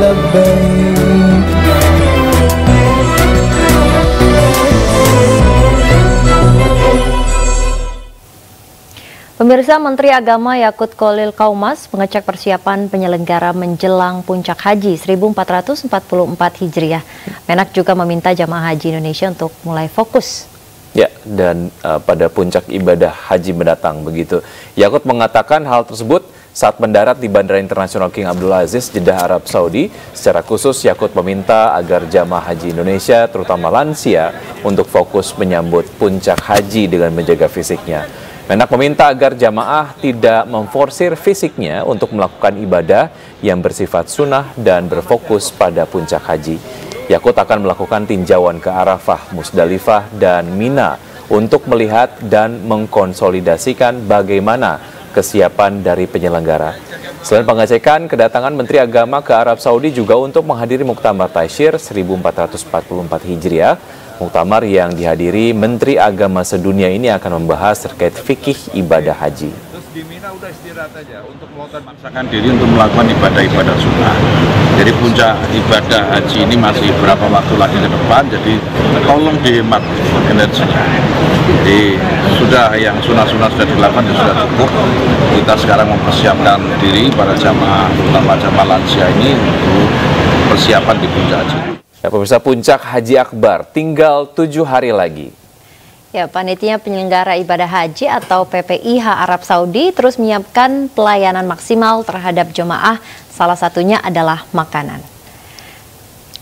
Pemirsa Menteri Agama Yakut Kolil Kaumas mengecek persiapan penyelenggara menjelang puncak haji 1444 Hijriah. Menak juga meminta jamaah haji Indonesia untuk mulai fokus. Ya, dan uh, pada puncak ibadah haji mendatang begitu. Yakut mengatakan hal tersebut saat mendarat di Bandara Internasional King Abdul Aziz, Jeddah, Arab Saudi. Secara khusus, Yakut meminta agar jamaah haji Indonesia, terutama lansia, untuk fokus menyambut puncak haji dengan menjaga fisiknya. Menak meminta agar jamaah tidak memforsir fisiknya untuk melakukan ibadah yang bersifat sunnah dan berfokus pada puncak haji. Yakut akan melakukan tinjauan ke Arafah, Musdalifah, dan Mina untuk melihat dan mengkonsolidasikan bagaimana kesiapan dari penyelenggara. Selain pengecekan, kedatangan Menteri Agama ke Arab Saudi juga untuk menghadiri Muktamar Taishir 1444 Hijriah Muktamar yang dihadiri Menteri Agama sedunia ini akan membahas terkait fikih ibadah haji. Terus udah istirahat aja untuk melakukan diri untuk melakukan ibadah-ibadah sunnah. Jadi puncak ibadah haji ini masih berapa waktu lagi ke depan, jadi tolong dihemat energinya. Jadi sudah yang sunnah-sunnah sudah dilakukan ya sudah cukup. Kita sekarang mempersiapkan diri para jamaah, terutama jamaah lansia ini untuk persiapan di puncak haji. Ya, pemirsa puncak Haji Akbar tinggal tujuh hari lagi. Ya, panitia penyelenggara ibadah haji atau PPIH Arab Saudi terus menyiapkan pelayanan maksimal terhadap jemaah, salah satunya adalah makanan.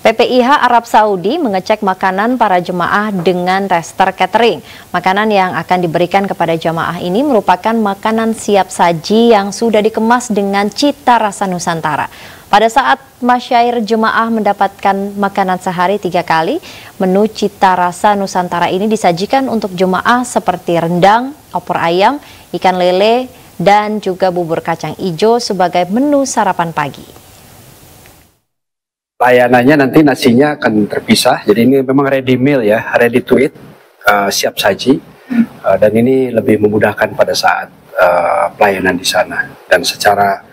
PPIH Arab Saudi mengecek makanan para jemaah dengan tester catering. Makanan yang akan diberikan kepada jemaah ini merupakan makanan siap saji yang sudah dikemas dengan cita rasa Nusantara. Pada saat masyair jemaah mendapatkan makanan sehari tiga kali, menu cita rasa Nusantara ini disajikan untuk jemaah seperti rendang, opor ayam, ikan lele, dan juga bubur kacang hijau sebagai menu sarapan pagi. Layanannya nanti nasinya akan terpisah, jadi ini memang ready meal ya, ready to eat, uh, siap saji, uh, dan ini lebih memudahkan pada saat uh, pelayanan di sana. Dan secara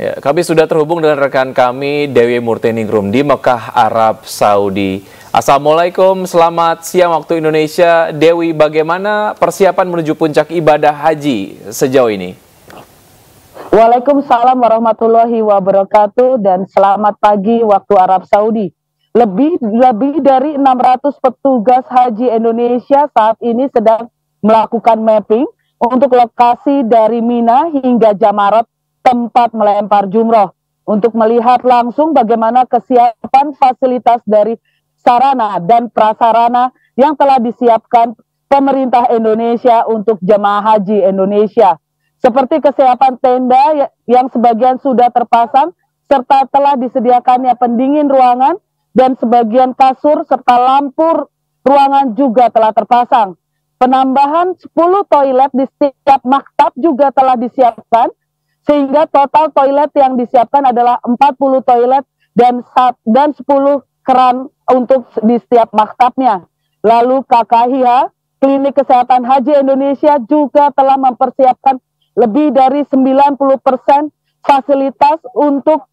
Ya, kami sudah terhubung dengan rekan kami Dewi Murteningrum di Mekah, Arab Saudi. Assalamualaikum, selamat siang waktu Indonesia. Dewi, bagaimana persiapan menuju puncak ibadah haji sejauh ini? Waalaikumsalam warahmatullahi wabarakatuh dan selamat pagi waktu Arab Saudi. Lebih lebih dari 600 petugas haji Indonesia saat ini sedang melakukan mapping untuk lokasi dari Mina hingga Jamarat tempat melempar jumroh untuk melihat langsung bagaimana kesiapan fasilitas dari sarana dan prasarana yang telah disiapkan pemerintah Indonesia untuk jemaah haji Indonesia. Seperti kesiapan tenda ya, yang sebagian sudah terpasang serta telah disediakannya pendingin ruangan dan sebagian kasur serta lampu ruangan juga telah terpasang. Penambahan 10 toilet di setiap maktab juga telah disiapkan sehingga total toilet yang disiapkan adalah 40 toilet dan dan 10 keran untuk di setiap maktabnya. Lalu KKHIA, Klinik Kesehatan Haji Indonesia juga telah mempersiapkan lebih dari 90% fasilitas untuk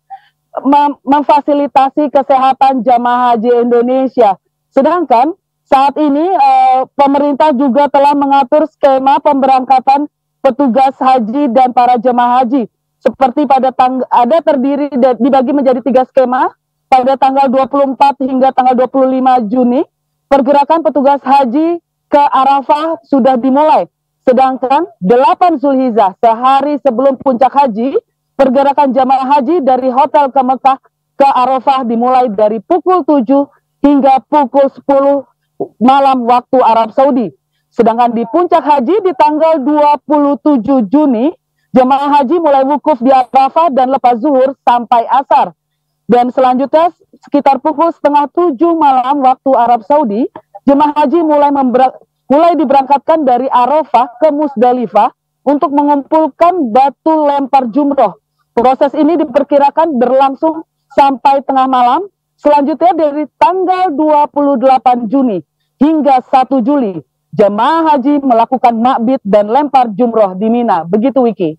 mem memfasilitasi kesehatan jamaah haji Indonesia. Sedangkan saat ini eh, pemerintah juga telah mengatur skema pemberangkatan petugas haji dan para jemaah haji. Seperti pada tang ada terdiri dibagi menjadi tiga skema pada tanggal 24 hingga tanggal 25 Juni. Pergerakan petugas haji ke Arafah sudah dimulai. Sedangkan 8 Zulhijjah sehari sebelum puncak haji, pergerakan jamaah haji dari hotel ke Mekah ke Arafah dimulai dari pukul 7 hingga pukul 10 malam waktu Arab Saudi. Sedangkan di puncak haji di tanggal 27 Juni, jemaah haji mulai wukuf di Arafah dan lepas zuhur sampai asar. Dan selanjutnya sekitar pukul setengah tujuh malam waktu Arab Saudi, jemaah haji mulai mulai diberangkatkan dari Arafah ke Musdalifah untuk mengumpulkan batu lempar jumroh. Proses ini diperkirakan berlangsung sampai tengah malam. Selanjutnya dari tanggal 28 Juni hingga 1 Juli jemaah haji melakukan makbid dan lempar jumroh di Mina. Begitu Wiki.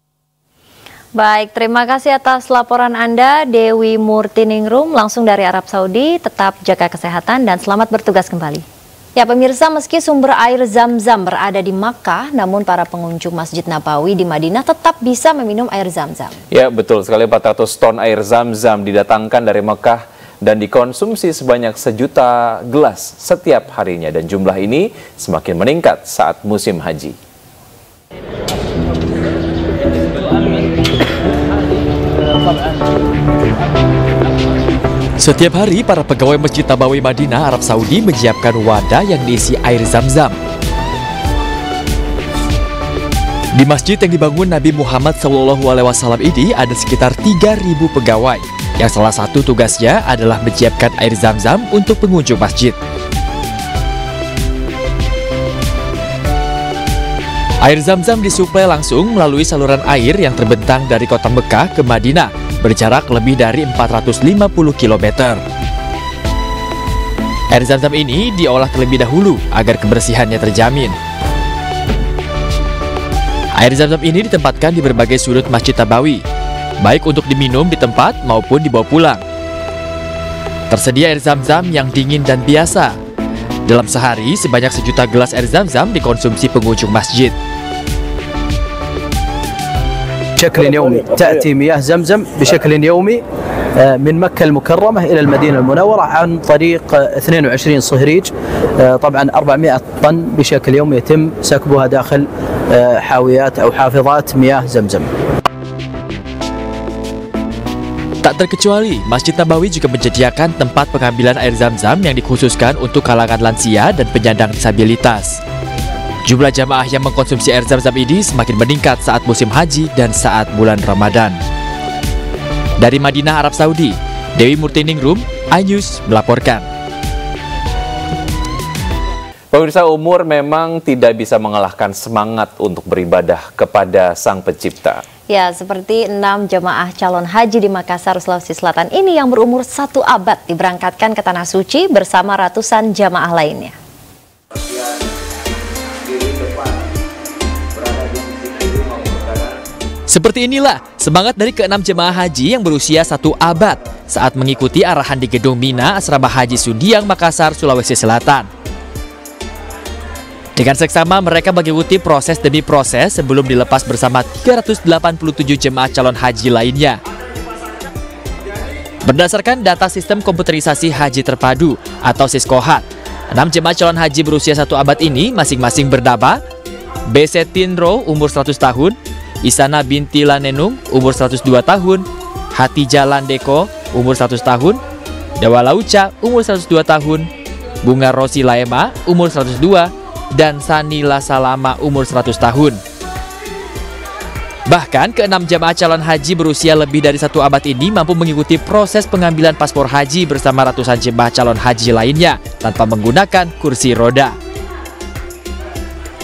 Baik, terima kasih atas laporan Anda, Dewi Murtiningrum, langsung dari Arab Saudi. Tetap jaga kesehatan dan selamat bertugas kembali. Ya pemirsa, meski sumber air zam-zam berada di Makkah, namun para pengunjung Masjid Nabawi di Madinah tetap bisa meminum air zam-zam. Ya betul sekali 400 ton air zam-zam didatangkan dari Mekah dan dikonsumsi sebanyak sejuta gelas setiap harinya dan jumlah ini semakin meningkat saat musim haji. Setiap hari, para pegawai Masjid Nabawi Madinah, Arab Saudi menyiapkan wadah yang diisi air zam-zam. Di masjid yang dibangun Nabi Muhammad SAW ini ada sekitar 3.000 pegawai, yang salah satu tugasnya adalah menyiapkan air zam-zam untuk pengunjung masjid. Air zam-zam disuplai langsung melalui saluran air yang terbentang dari kota Mekah ke Madinah, berjarak lebih dari 450 km. Air zam-zam ini diolah terlebih dahulu agar kebersihannya terjamin. Air zam-zam ini ditempatkan di berbagai sudut Masjid Tabawi, baik untuk diminum di tempat maupun dibawa pulang. Tersedia air zam-zam yang dingin dan biasa. Dalam sehari, sebanyak sejuta gelas air zam-zam dikonsumsi pengunjung masjid. بشكل يومي تأتي مياه زمزم بشكل يومي من مكة المكرمة إلى المدينة المنورة عن طريق 22 صهريج طبعا 400 طن بشكل يومي يتم سكبها داخل حاويات أو حافظات مياه زمزم Tak terkecuali, Masjid Nabawi juga menyediakan tempat pengambilan air zam-zam yang dikhususkan untuk kalangan lansia dan penyandang disabilitas. Jumlah jamaah yang mengkonsumsi air zam-zam ini semakin meningkat saat musim haji dan saat bulan Ramadan. Dari Madinah, Arab Saudi, Dewi Murtiningrum, iNews melaporkan. Pemirsa umur memang tidak bisa mengalahkan semangat untuk beribadah kepada Sang Pencipta. Ya, seperti enam jemaah calon haji di Makassar, Sulawesi Selatan ini yang berumur satu abad diberangkatkan ke Tanah Suci bersama ratusan jamaah lainnya. Seperti inilah semangat dari keenam jemaah haji yang berusia satu abad saat mengikuti arahan di Gedung Mina Asrama Haji Sundiang, Makassar, Sulawesi Selatan. Dengan seksama mereka mengikuti proses demi proses sebelum dilepas bersama 387 jemaah calon haji lainnya. Berdasarkan data sistem komputerisasi haji terpadu atau Siskohat, enam jemaah calon haji berusia satu abad ini masing-masing bernama Besetinro umur 100 tahun, Isana binti Lanenung umur 102 tahun, Hati Jalan Deko umur 100 tahun, Dewa Lauca umur 102 tahun, Bunga Rosi Laema umur 102, dan Sanila Salama umur 100 tahun. Bahkan keenam jamaah calon haji berusia lebih dari satu abad ini mampu mengikuti proses pengambilan paspor haji bersama ratusan jemaah calon haji lainnya tanpa menggunakan kursi roda.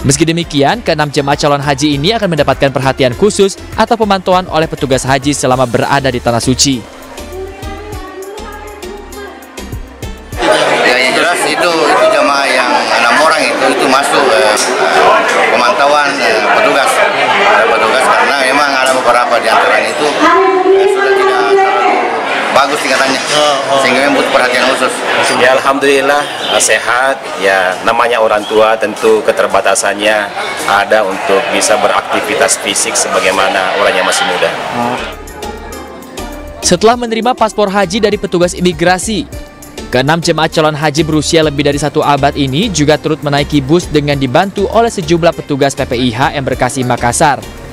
Meski demikian, keenam jemaah calon haji ini akan mendapatkan perhatian khusus atau pemantauan oleh petugas haji selama berada di Tanah Suci. Bagus tingkatannya, sehingga memang butuh perhatian khusus. Ya Alhamdulillah eh, sehat ya namanya orang tua tentu keterbatasannya ada untuk bisa beraktivitas fisik sebagaimana orang yang masih muda. Setelah menerima paspor haji dari petugas imigrasi, keenam jemaah calon haji berusia lebih dari satu abad ini juga turut menaiki bus dengan dibantu oleh sejumlah petugas PPIH Embarkasi Makassar.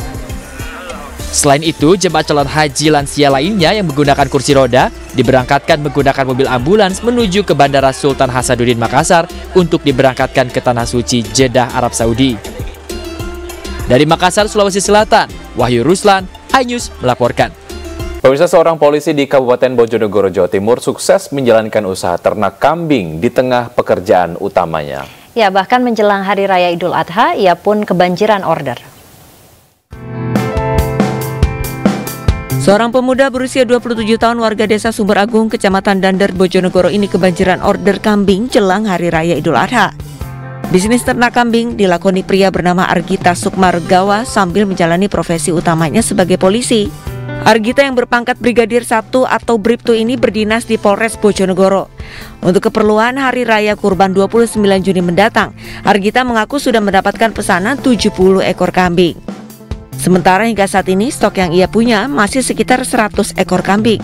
Selain itu, jemaah calon haji lansia lainnya yang menggunakan kursi roda diberangkatkan menggunakan mobil ambulans menuju ke Bandara Sultan Hasanuddin Makassar untuk diberangkatkan ke Tanah Suci Jeddah, Arab Saudi. Dari Makassar, Sulawesi Selatan, Wahyu Ruslan, iNews melaporkan. Pemirsa seorang polisi di Kabupaten Bojonegoro, Jawa Timur sukses menjalankan usaha ternak kambing di tengah pekerjaan utamanya. Ya, bahkan menjelang Hari Raya Idul Adha, ia pun kebanjiran order. Seorang pemuda berusia 27 tahun warga desa Sumber Agung, Kecamatan Dander, Bojonegoro ini kebanjiran order kambing jelang Hari Raya Idul Adha. Bisnis ternak kambing dilakoni pria bernama Argita Sukmaregawa sambil menjalani profesi utamanya sebagai polisi. Argita yang berpangkat Brigadir 1 atau Bribtu ini berdinas di Polres Bojonegoro. Untuk keperluan Hari Raya Kurban 29 Juni mendatang, Argita mengaku sudah mendapatkan pesanan 70 ekor kambing. Sementara hingga saat ini stok yang ia punya masih sekitar 100 ekor kambing.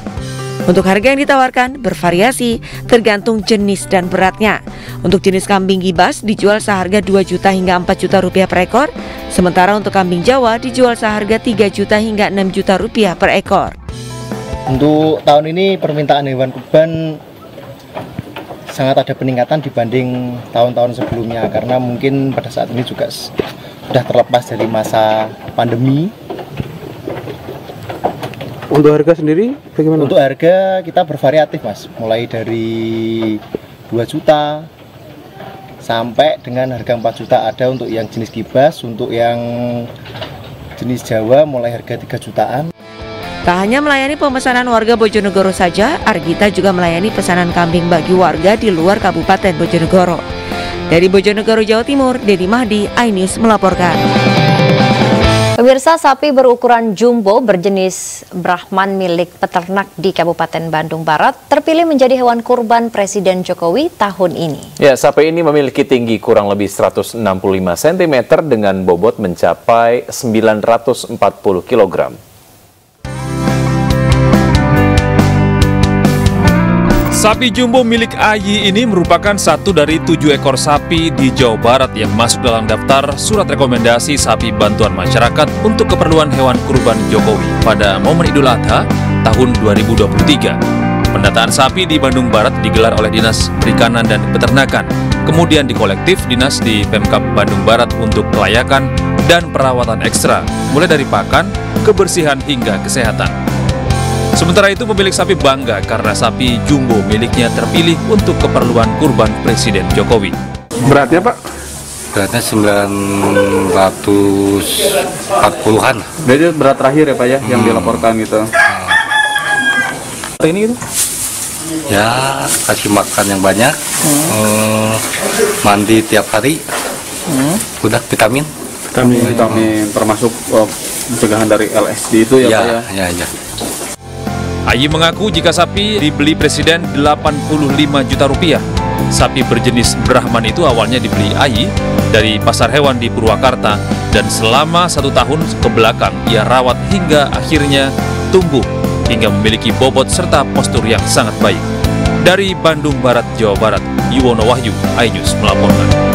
Untuk harga yang ditawarkan bervariasi tergantung jenis dan beratnya. Untuk jenis kambing gibas dijual seharga 2 juta hingga 4 juta rupiah per ekor, sementara untuk kambing Jawa dijual seharga 3 juta hingga 6 juta rupiah per ekor. Untuk tahun ini permintaan hewan kurban sangat ada peningkatan dibanding tahun-tahun sebelumnya karena mungkin pada saat ini juga sudah terlepas dari masa pandemi untuk harga sendiri bagaimana? Untuk harga kita bervariatif mas, mulai dari 2 juta sampai dengan harga 4 juta ada untuk yang jenis gibas, untuk yang jenis Jawa mulai harga 3 jutaan. Tak hanya melayani pemesanan warga Bojonegoro saja, Argita juga melayani pesanan kambing bagi warga di luar Kabupaten Bojonegoro. Dari Bojonegoro, Jawa Timur, Dedi Mahdi, iNews melaporkan. Pemirsa sapi berukuran jumbo berjenis Brahman milik peternak di Kabupaten Bandung Barat terpilih menjadi hewan kurban Presiden Jokowi tahun ini. Ya, sapi ini memiliki tinggi kurang lebih 165 cm dengan bobot mencapai 940 kg. Sapi jumbo milik Ayi ini merupakan satu dari tujuh ekor sapi di Jawa Barat yang masuk dalam daftar surat rekomendasi sapi bantuan masyarakat untuk keperluan hewan kurban Jokowi pada momen Idul Adha tahun 2023. Pendataan sapi di Bandung Barat digelar oleh Dinas Perikanan dan Peternakan, kemudian di kolektif Dinas di Pemkap Bandung Barat untuk kelayakan dan perawatan ekstra, mulai dari pakan, kebersihan hingga kesehatan. Sementara itu pemilik sapi bangga karena sapi jumbo miliknya terpilih untuk keperluan kurban Presiden Jokowi. Beratnya Pak? Beratnya 940-an. Jadi berat terakhir ya Pak ya, hmm. yang dilaporkan gitu. Ini gitu? Ya, kasih makan yang banyak, hmm. uh, mandi tiap hari, hmm. udah vitamin. Vitamin, vitamin termasuk uh, pencegahan dari LSD itu ya, ya Pak ya? Ya, ya. Ayi mengaku jika sapi dibeli Presiden 85 juta rupiah. Sapi berjenis Brahman itu awalnya dibeli Ayi dari pasar hewan di Purwakarta dan selama satu tahun ke belakang ia rawat hingga akhirnya tumbuh hingga memiliki bobot serta postur yang sangat baik. Dari Bandung Barat, Jawa Barat, Yuwono Wahyu, iNews melaporkan.